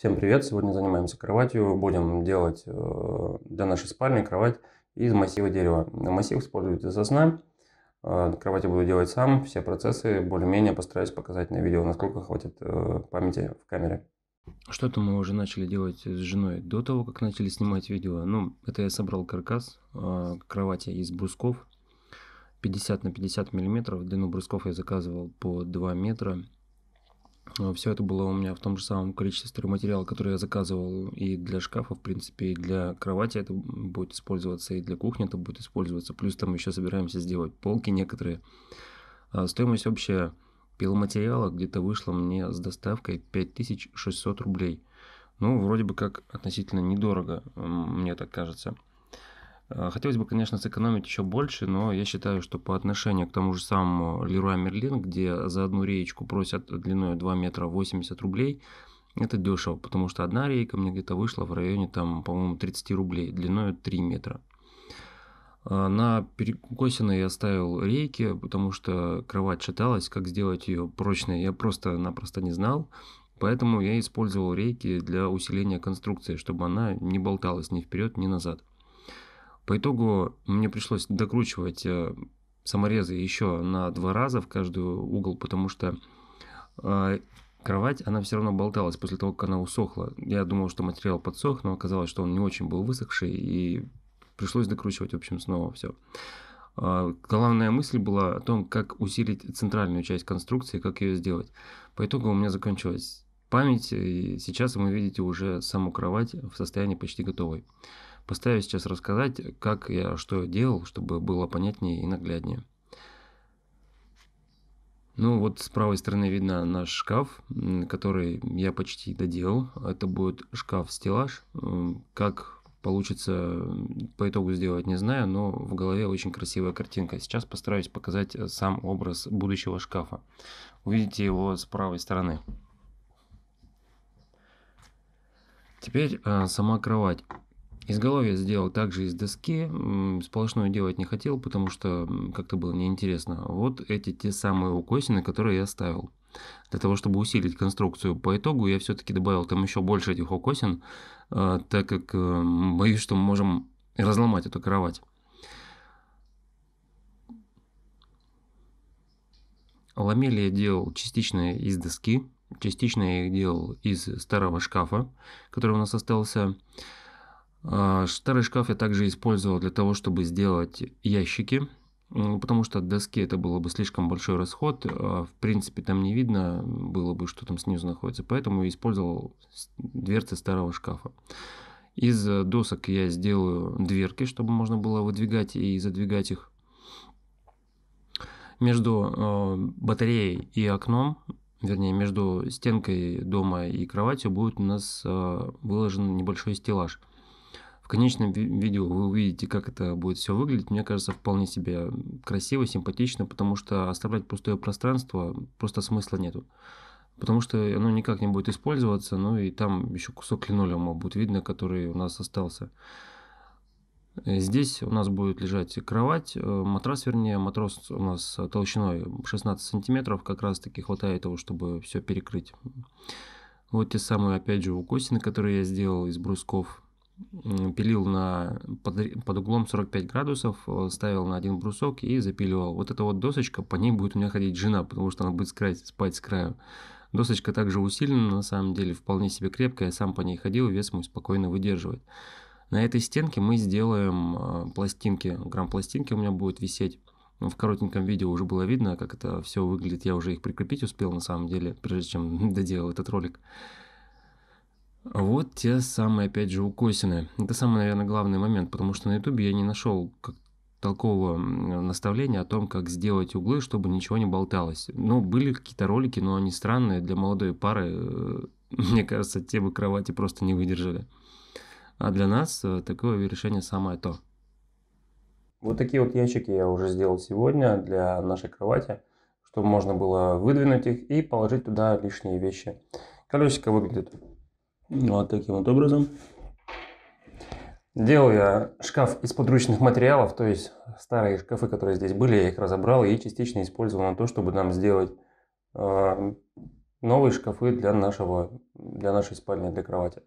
Всем привет! Сегодня занимаемся кроватью. Будем делать э, для нашей спальни кровать из массива дерева. Массив используется сосна. Э, кровать я буду делать сам. Все процессы более-менее постараюсь показать на видео, насколько хватит э, памяти в камере. Что-то мы уже начали делать с женой до того, как начали снимать видео. Ну, это я собрал каркас кровати из брусков. 50 на 50 миллиметров. Длину брусков я заказывал по 2 метра. А, Все это было у меня в том же самом количестве стройматериала, который я заказывал и для шкафа, в принципе, и для кровати это будет использоваться, и для кухни это будет использоваться. Плюс там еще собираемся сделать полки некоторые. А стоимость общая пиломатериала где-то вышла мне с доставкой 5600 рублей. Ну, вроде бы как относительно недорого, мне так кажется. Э, хотелось бы, конечно, сэкономить еще больше, но я считаю, что по отношению к тому же самому Леруа Мерлин, где за одну реечку просят длиной 2 метра 80 рублей, это дешево, потому что одна рейка мне где-то вышла в районе, там, по-моему, 30 рублей, длиной 3 метра. Э, на перекосины я ставил рейки, потому что кровать шаталась, как сделать ее прочной, я просто-напросто не знал. Поэтому я использовал рейки для усиления конструкции, чтобы она не болталась ни вперед, ни назад. По итогу мне пришлось докручивать э, саморезы еще на два раза в каждый угол, потому что э, кровать, она все равно болталась после того, как она усохла. Я думал, что материал подсох, но оказалось, что он не очень был высохший, и пришлось докручивать, в общем, снова все. Э, главная мысль была о том, как усилить центральную часть конструкции, как ее сделать. По итогу у меня закончилась память, и сейчас вы видите уже саму кровать в состоянии почти готовой. Постараюсь сейчас рассказать, как я что делал, чтобы было понятнее и нагляднее. Ну вот с правой стороны видно наш шкаф, который я почти доделал. Это будет шкаф-стеллаж. Как получится по итогу сделать, не знаю, но в голове очень красивая картинка. Сейчас постараюсь показать сам образ будущего шкафа. Увидите его с правой стороны. Теперь э, сама кровать. Изголовье сделал также из доски, сплошную делать не хотел, потому что как-то было неинтересно. Вот эти те самые укосины, которые я ставил. Для того, чтобы усилить конструкцию. По итогу я все-таки добавил там еще больше этих укосин, а, так как э, боюсь, что мы можем разломать эту кровать. Ламели я делал частично из доски, частично я их делал из старого шкафа, который у нас остался. А, старый шкаф я также использовал для того, чтобы сделать ящики, потому что от доски это было бы слишком большой расход, а, в принципе там не видно было бы, что там снизу находится, поэтому я использовал дверцы старого шкафа. Из досок я сделаю дверки, чтобы можно было выдвигать и задвигать их. Между а, батареей и окном, вернее между стенкой дома и кроватью будет у нас выложен небольшой стеллаж – конечном видео вы увидите, как это будет все выглядеть. Мне кажется, вполне себе красиво, симпатично, потому что оставлять пустое пространство просто смысла нету. Потому что оно никак не будет использоваться, ну и там еще кусок линолеума будет видно, который у нас остался. Здесь у нас будет лежать кровать, э, матрас, вернее, матрос у нас толщиной 16 сантиметров, как раз таки хватает того, чтобы все перекрыть. Вот те самые, опять же, укосины, которые я сделал из брусков пилил на, под, под углом 45 градусов, э, ставил на один брусок и запиливал. Вот эта вот досочка, по ней будет у меня ходить жена, потому что она будет спать с краю. Досочка также усилена, на самом деле вполне себе крепкая, я сам по ней ходил, вес мой спокойно выдерживает. На этой стенке мы сделаем э, пластинки, грамм пластинки у меня будет висеть. В коротеньком видео уже было видно, как это все выглядит, я уже их прикрепить успел на самом деле, прежде чем доделал этот ролик. Вот те самые, опять же, укосины. Это самый, наверное, главный момент, потому что на ютубе я не нашел как толкового наставления о том, как сделать углы, чтобы ничего не болталось. Ну, были какие-то ролики, но они странные. Для молодой пары, э, мне кажется, те бы кровати просто не выдержали. А для нас э, такое решение самое то. Вот такие вот ящики я уже сделал сегодня для нашей кровати, чтобы можно было выдвинуть их и положить туда лишние вещи. Колесико выглядит вот таким вот образом. Делал я шкаф из подручных материалов, то есть старые шкафы, которые здесь были, я их разобрал и частично использовал на то, чтобы нам сделать э, новые шкафы для, нашего, для нашей спальни, для кровати.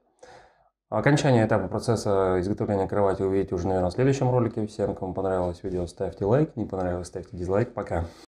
Окончание этапа процесса изготовления кровати увидите уже, наверное, в следующем ролике. Всем, кому понравилось видео, ставьте лайк. Не понравилось, ставьте дизлайк. Пока.